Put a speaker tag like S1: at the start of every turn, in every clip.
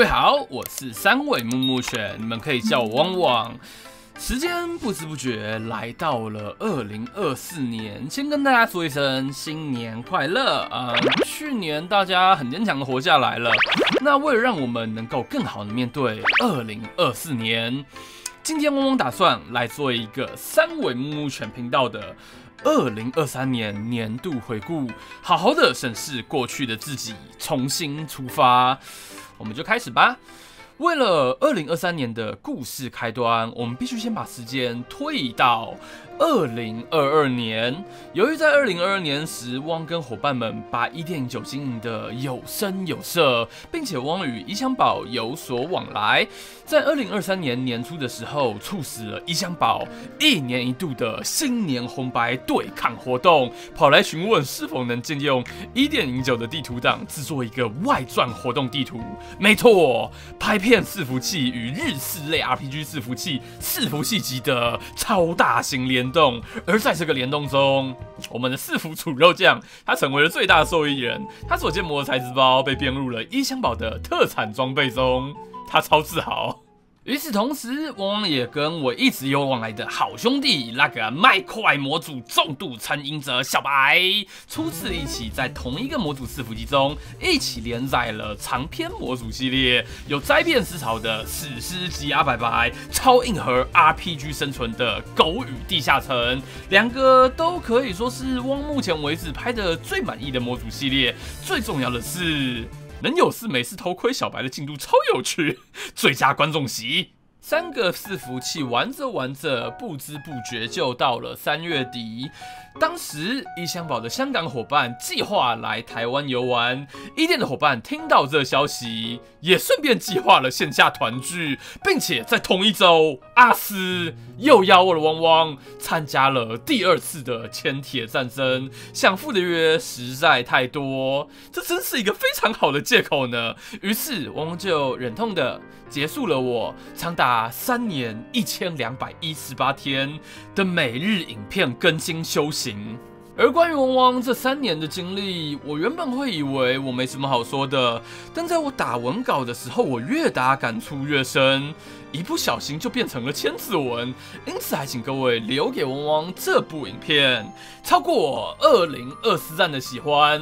S1: 各位好，我是三尾木木犬，你们可以叫我汪汪。时间不知不觉来到了二零二四年，先跟大家说一声新年快乐啊！去年大家很坚强的活下来了，那为了让我们能够更好的面对二零二四年，今天汪汪打算来做一个三尾木木犬频道的二零二三年年度回顾，好好的审视过去的自己，重新出发，我们就开始吧。为了二零二三年的故事开端，我们必须先把时间推移到二零二二年。由于在二零二二年时，汪跟伙伴们把伊甸酒经营的有声有色，并且汪与怡香宝有所往来，在二零二三年年初的时候，促使了怡香宝一年一度的新年红白对抗活动，跑来询问是否能借用伊甸饮酒的地图档制作一个外传活动地图。没错，拍片。伺服器与日式类 RPG 伺服器伺服器级的超大型联动，而在这个联动中，我们的四福煮肉酱他成为了最大的受益人，他所建模的材质包被编入了伊香宝的特产装备中，他超自豪。与此同时，汪汪也跟我一直有往来的好兄弟那个麦块模组重度成瘾者小白，初次一起在同一个模组伺服器中一起连载了长篇模组系列，有灾变思潮的史诗级阿白白，超硬核 RPG 生存的狗与地下城，两个都可以说是汪目前为止拍的最满意的模组系列。最重要的是。能有事没事偷窥小白的进度超有趣，最佳观众席。三个伺服器玩着玩着，不知不觉就到了三月底。当时伊香宝的香港伙伴计划来台湾游玩，伊甸的伙伴听到这消息，也顺便计划了线下团聚，并且在同一周，阿斯又邀了汪汪参加了第二次的千铁战争。想赴的约实在太多，这真是一个非常好的借口呢。于是汪汪就忍痛的结束了我长达三年一千两百一十八天的每日影片更新休息。行，而关于汪汪这三年的经历，我原本会以为我没什么好说的，但在我打文稿的时候，我越打感触越深，一不小心就变成了千字文，因此还请各位留给汪汪这部影片超过我二零二四站的喜欢。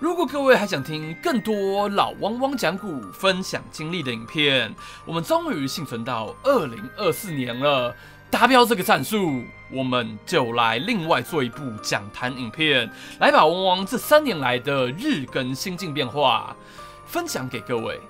S1: 如果各位还想听更多老汪汪讲古、分享经历的影片，我们终于幸存到二零二四年了。达标这个战术，我们就来另外做一部讲坛影片，来把汪汪这三年来的日更新境变化分享给各位。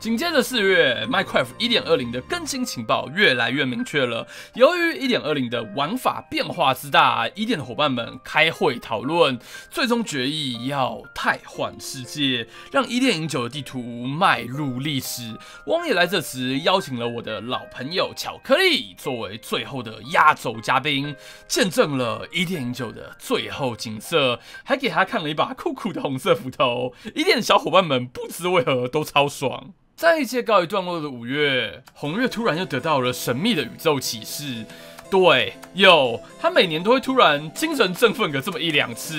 S1: 紧接着四月，Minecraft 一点二零的更新情报越来越明确了。由于一点二零的玩法变化之大，一点的伙伴们开会讨论，最终决议要太换世界，让一点饮酒的地图迈入历史。汪也来这时邀请了我的老朋友巧克力作为最后的压轴嘉宾，见证了一点饮酒的最后景色，还给他看了一把酷酷的红色斧头。一点小伙伴们不知为何都超爽。在一切告一段落的五月，红月突然又得到了神秘的宇宙启示。对，有他每年都会突然精神振奋个这么一两次，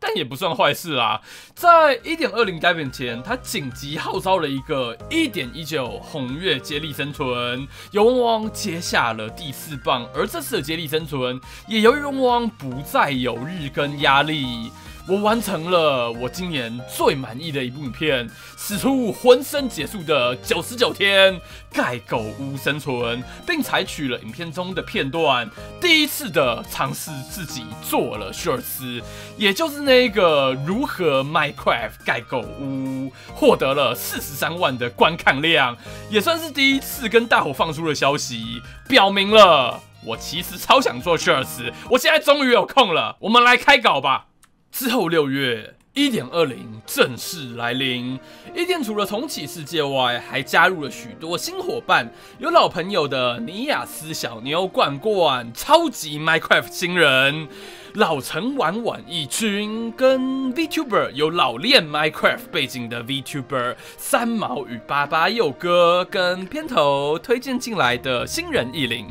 S1: 但也不算坏事啦。在一点二零改变前，他紧急号召了一个一点一九红月接力生存，由汪汪接下了第四棒。而这次的接力生存，也由于汪汪不再有日更压力。我完成了我今年最满意的一部影片，使出浑身解数的九十九天盖狗屋生存，并采取了影片中的片段，第一次的尝试自己做了 shorts，也就是那个如何 Minecraft 盖狗屋，获得了四十三万的观看量，也算是第一次跟大伙放出了消息，表明了我其实超想做 shorts，我现在终于有空了，我们来开搞吧。之后六月一点二零正式来临，一点除了重启世界外，还加入了许多新伙伴，有老朋友的尼亚斯小妞罐罐，超级 Minecraft 新人，老陈玩玩一群，跟 VTuber 有老练 Minecraft 背景的 VTuber 三毛与八八佑哥，跟片头推荐进来的新人艺林。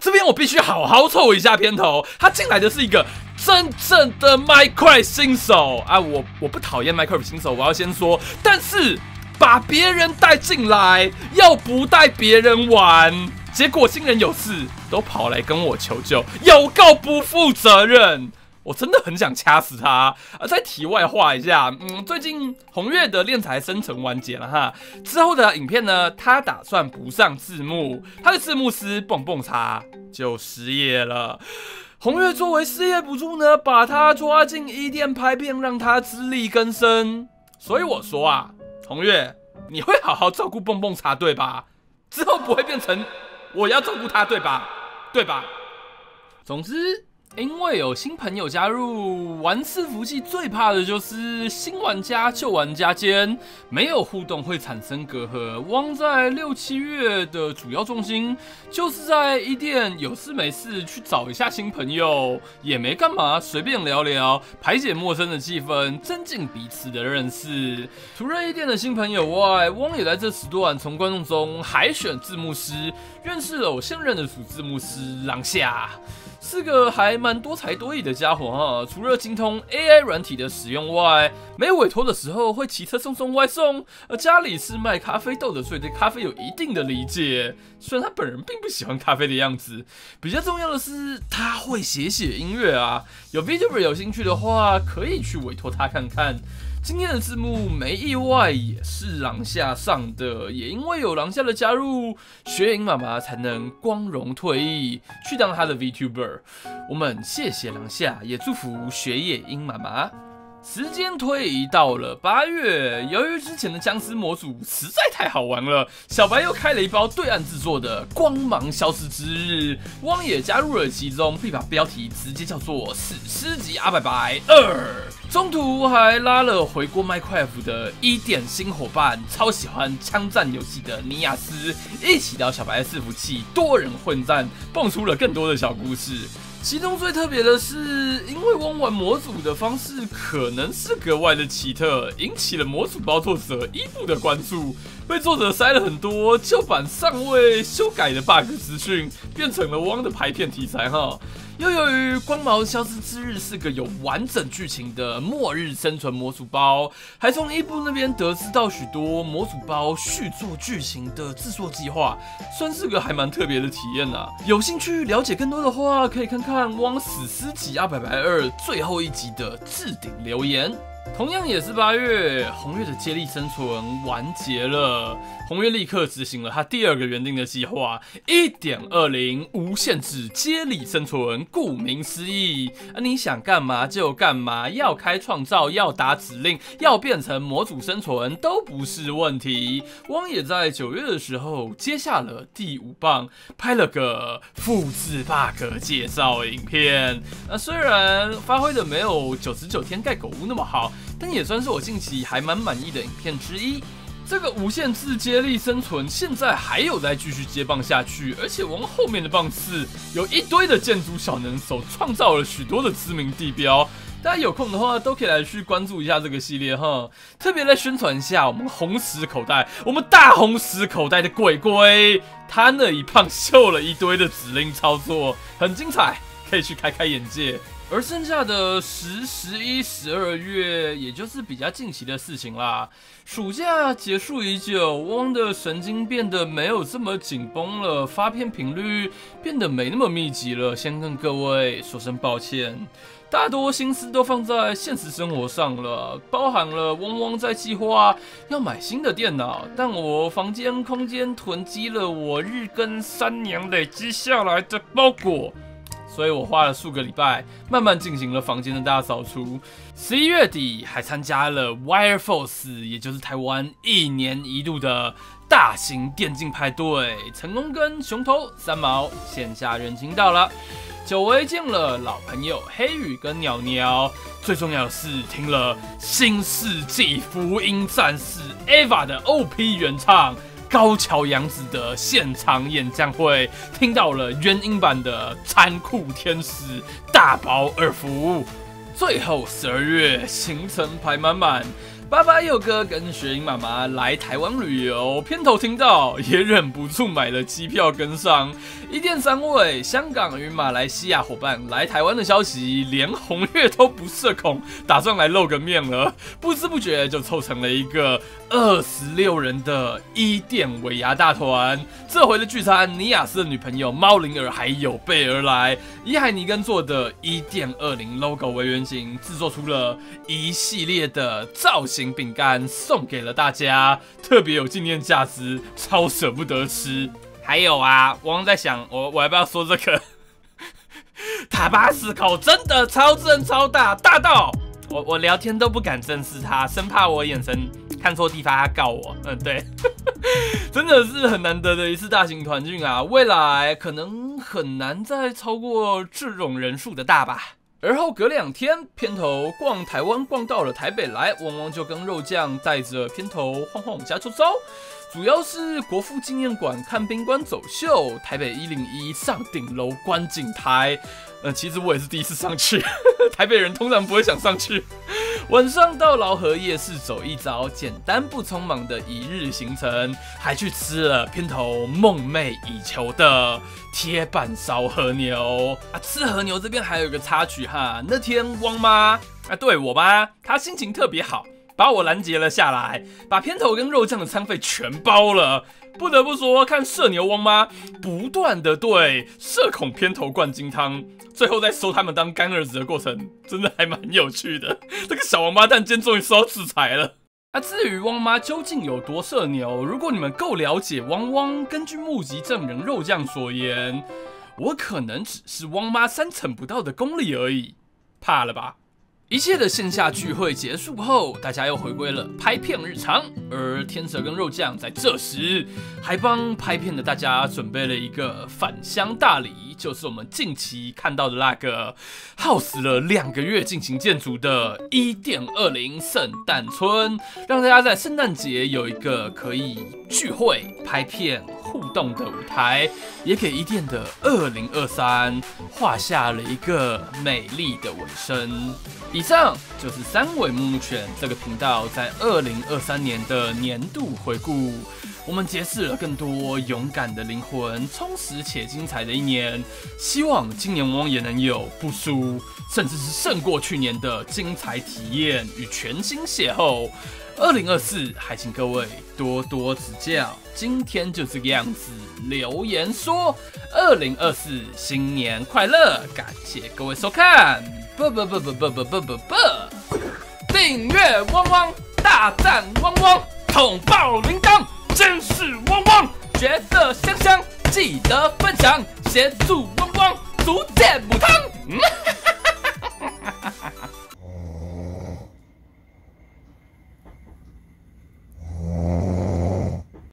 S1: 这边我必须好好凑一下片头，他进来的是一个真正的 m i c r a f 新手啊！我我不讨厌 m i c r a f 新手，我要先说，但是把别人带进来，又不带别人玩，结果新人有事都跑来跟我求救，有够不负责任！我真的很想掐死他。呃，再题外话一下，嗯，最近红月的练材生成完结了哈，之后的影片呢，他打算不上字幕，他的字幕师蹦蹦叉就失业了。红月作为事业补助呢，把他抓进一店拍片，让他自力更生。所以我说啊，红月，你会好好照顾蹦蹦茶对吧？之后不会变成我要照顾他对吧？对吧？总之。因为有新朋友加入，玩伺服器最怕的就是新玩家、旧玩家间没有互动，会产生隔阂。汪在六七月的主要重心就是在一店有事没事去找一下新朋友，也没干嘛，随便聊聊，排解陌生的气氛，增进彼此的认识。除了一店的新朋友外，汪也在这十多万从观众中海选字幕师，认识了我现任的主字幕师郎夏。是个还多才多艺的家伙哈，除了精通 AI 软体的使用外，没委托的时候会骑车送送外送。而家里是卖咖啡豆的，所以对咖啡有一定的理解。虽然他本人并不喜欢咖啡的样子，比较重要的是他会写写音乐啊。有 VTuber 有兴趣的话，可以去委托他看看。今天的字幕没意外也是狼下上的，也因为有狼下的加入，雪影妈妈才能光荣退役去当她的 VTuber。我们谢谢狼下，也祝福雪野樱妈妈。时间推移到了八月，由于之前的僵尸模组实在太好玩了，小白又开了一包对岸制作的《光芒消失之日》，汪也加入了其中，并把标题直接叫做《史诗级阿白白二》。中途还拉了回过麦块夫的一点新伙伴，超喜欢枪战游戏的尼亚斯，一起到小白的伺服器多人混战，蹦出了更多的小故事。其中最特别的是，因为汪玩模组的方式可能是格外的奇特，引起了模组包作者伊布的关注，被作者塞了很多旧版尚未修改的 bug 资讯，变成了汪的排片题材哈。又由于《光芒消失之日》是个有完整剧情的末日生存模组包，还从伊布那边得知到许多模组包续作剧情的制作计划，算是个还蛮特别的体验呐。有兴趣了解更多的话，可以看看《汪死尸级阿百白二》最后一集的置顶留言。同样也是八月，红月的接力生存完结了。红月立刻执行了他第二个原定的计划，一点二零无限制接力生存。顾名思义，啊，你想干嘛就干嘛，要开创造，要打指令，要变成模组生存都不是问题。汪也在九月的时候接下了第五棒，拍了个复制 bug 介绍影片。啊，虽然发挥的没有九十九天盖狗屋那么好。但也算是我近期还蛮满意的影片之一。这个无限制接力生存现在还有在继续接棒下去，而且往后面的棒次有一堆的建筑小能手，创造了许多的知名地标。大家有空的话都可以来去关注一下这个系列哈。特别来宣传一下我们红石口袋，我们大红石口袋的鬼鬼，他那一棒秀了一堆的指令操作，很精彩，可以去开开眼界。而剩下的十、十一、十二月，也就是比较近期的事情啦。暑假结束已久，汪的神经变得没有这么紧绷了，发片频率变得没那么密集了。先跟各位说声抱歉，大多心思都放在现实生活上了，包含了汪汪在计划要买新的电脑，但我房间空间囤积了我日更三年累积下来的包裹。所以我花了数个礼拜，慢慢进行了房间的大扫除。十一月底还参加了 Wire Force，也就是台湾一年一度的大型电竞派对，成功跟熊头三毛线下认亲到了，久违见了老朋友黑羽跟鸟鸟，最重要的是听了《新世纪福音战士》Eva 的 OP 原唱。高桥洋子的现场演唱会，听到了原音版的《残酷天使》，大饱耳福。最后十二月行程排满满，爸爸佑哥跟雪莹妈妈来台湾旅游，片头听到也忍不住买了机票跟上。一店三位，香港与马来西亚伙伴来台湾的消息，连红月都不社恐，打算来露个面了。不知不觉就凑成了一个二十六人的伊店尾牙大团。这回的聚餐，尼亚斯的女朋友猫灵儿还有备而来，以海尼根做的伊店二零 logo 为原型，制作出了一系列的造型。型饼干送给了大家，特别有纪念价值，超舍不得吃。还有啊，我刚在想，我我要不要说这个？塔巴斯口真的超正超大，大到我我聊天都不敢正视他，生怕我眼神看错地方，他告我。嗯，对，真的是很难得的一次大型团聚啊，未来可能很难再超过这种人数的大吧。而后隔两天，片头逛台湾逛到了台北来，汪汪就跟肉酱带着片头晃晃我家周遭，主要是国父纪念馆看冰棺走秀，台北一零一上顶楼观景台。呃，其实我也是第一次上去，台北人通常不会想上去。晚上到劳河夜市走一遭，简单不匆忙的一日行程，还去吃了片头梦寐以求的铁板烧和牛啊！吃和牛这边还有一个插曲哈，那天汪妈啊，对我妈，她心情特别好，把我拦截了下来，把片头跟肉酱的餐费全包了。不得不说，看社牛汪妈不断的对社恐片头灌金汤。最后再收他们当干儿子的过程，真的还蛮有趣的。这个小王八蛋今天终于受到制裁了。那至于汪妈究竟有多社牛，如果你们够了解汪汪，根据目击证人肉酱所言，我可能只是汪妈三成不到的功力而已。怕了吧？一切的线下聚会结束后，大家又回归了拍片日常。而天蛇跟肉酱在这时还帮拍片的大家准备了一个返乡大礼，就是我们近期看到的那个耗时了两个月进行建筑的一点二零圣诞村，让大家在圣诞节有一个可以聚会、拍片、互动的舞台，也给一店的二零二三画下了一个美丽的尾声。以上就是三尾木木犬这个频道在二零二三年的年度回顾。我们结识了更多勇敢的灵魂，充实且精彩的一年。希望今年汪也能有不输，甚至是胜过去年的精彩体验与全新邂逅。二零二四，还请各位多多指教。今天就这个样子，留言说二零二四新年快乐，感谢各位收看。不不不不不不不不不！订阅汪汪大战汪汪，捅爆铃铛，真是汪汪，觉得香香，记得分享，协助汪汪，逐渐补汤。